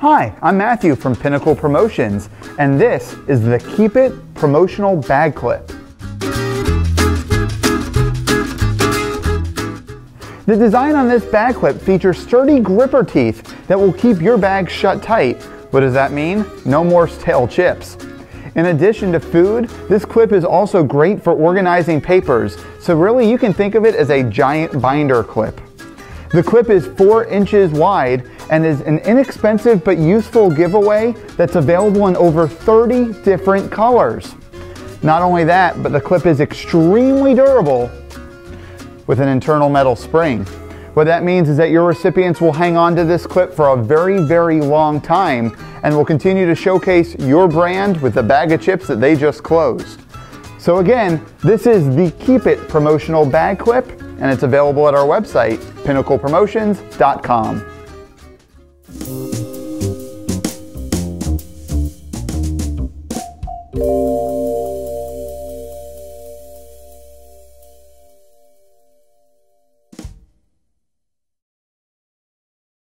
Hi, I'm Matthew from Pinnacle Promotions, and this is the Keep It promotional bag clip. The design on this bag clip features sturdy gripper teeth that will keep your bag shut tight. What does that mean? No more stale chips. In addition to food, this clip is also great for organizing papers, so really you can think of it as a giant binder clip. The clip is 4 inches wide and is an inexpensive but useful giveaway that's available in over 30 different colors. Not only that, but the clip is extremely durable with an internal metal spring. What that means is that your recipients will hang on to this clip for a very, very long time and will continue to showcase your brand with the bag of chips that they just closed. So again, this is the Keep It promotional bag clip and it's available at our website, pinnaclepromotions.com.